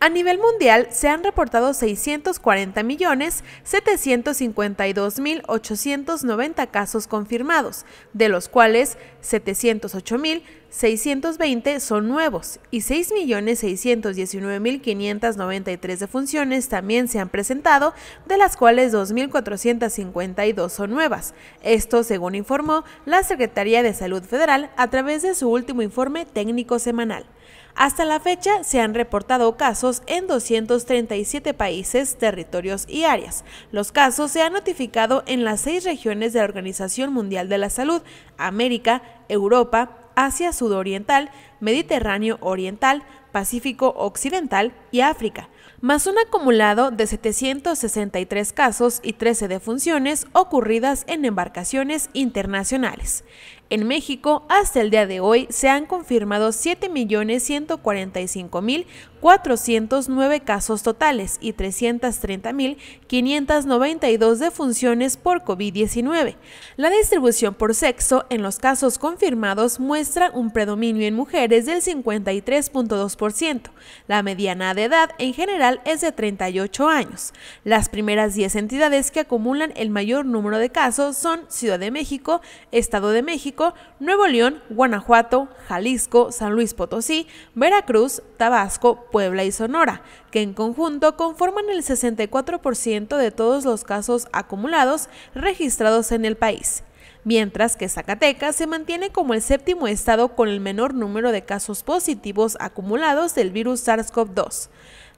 A nivel mundial se han reportado 640 millones 752 mil 890 casos confirmados, de los cuales 708 mil 620 son nuevos y 6 millones 619 mil 593 defunciones también se han presentado, de las cuales 2.452 son nuevas. Esto según informó la Secretaría de Salud Federal a través de su último informe técnico semanal. Hasta la fecha se han reportado casos en 237 países, territorios y áreas. Los casos se han notificado en las seis regiones de la Organización Mundial de la Salud, América, Europa, Asia Sudoriental, Mediterráneo Oriental, Pacífico Occidental y África, más un acumulado de 763 casos y 13 defunciones ocurridas en embarcaciones internacionales. En México, hasta el día de hoy, se han confirmado 7.145.409 casos totales y 330.592 defunciones por COVID-19. La distribución por sexo en los casos confirmados muestra un predominio en mujeres del 53.2%. La mediana de edad en general es de 38 años. Las primeras 10 entidades que acumulan el mayor número de casos son Ciudad de México, Estado de México, Nuevo León, Guanajuato, Jalisco, San Luis Potosí, Veracruz, Tabasco, Puebla y Sonora, que en conjunto conforman el 64% de todos los casos acumulados registrados en el país mientras que Zacatecas se mantiene como el séptimo estado con el menor número de casos positivos acumulados del virus SARS-CoV-2.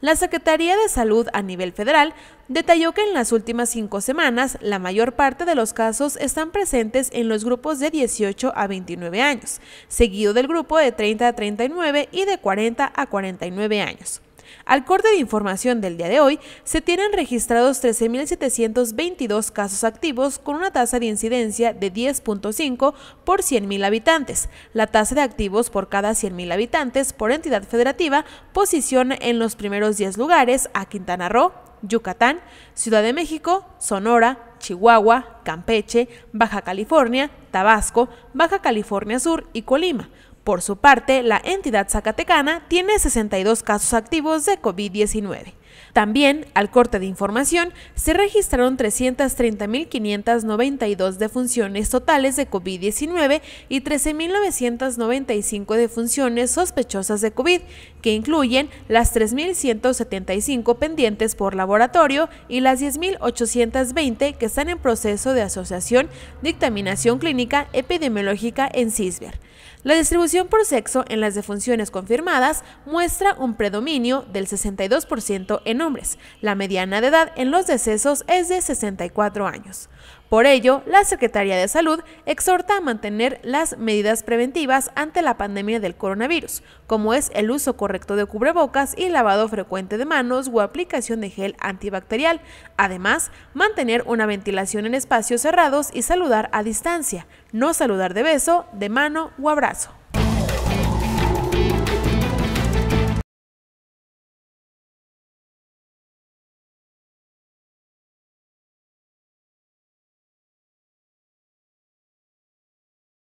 La Secretaría de Salud a nivel federal detalló que en las últimas cinco semanas la mayor parte de los casos están presentes en los grupos de 18 a 29 años, seguido del grupo de 30 a 39 y de 40 a 49 años. Al corte de información del día de hoy, se tienen registrados 13.722 casos activos con una tasa de incidencia de 10.5 por 100.000 habitantes. La tasa de activos por cada 100.000 habitantes por entidad federativa posiciona en los primeros 10 lugares a Quintana Roo, Yucatán, Ciudad de México, Sonora, Chihuahua, Campeche, Baja California, Tabasco, Baja California Sur y Colima. Por su parte, la entidad zacatecana tiene 62 casos activos de COVID-19. También, al corte de información, se registraron 330.592 defunciones totales de COVID-19 y 13.995 defunciones sospechosas de COVID, que incluyen las 3.175 pendientes por laboratorio y las 10.820 que están en proceso de asociación dictaminación clínica epidemiológica en CISBER. La distribución por sexo en las defunciones confirmadas muestra un predominio del 62% en hombres. La mediana de edad en los decesos es de 64 años. Por ello, la Secretaría de Salud exhorta a mantener las medidas preventivas ante la pandemia del coronavirus, como es el uso correcto de cubrebocas y lavado frecuente de manos o aplicación de gel antibacterial. Además, mantener una ventilación en espacios cerrados y saludar a distancia, no saludar de beso, de mano o abrazo.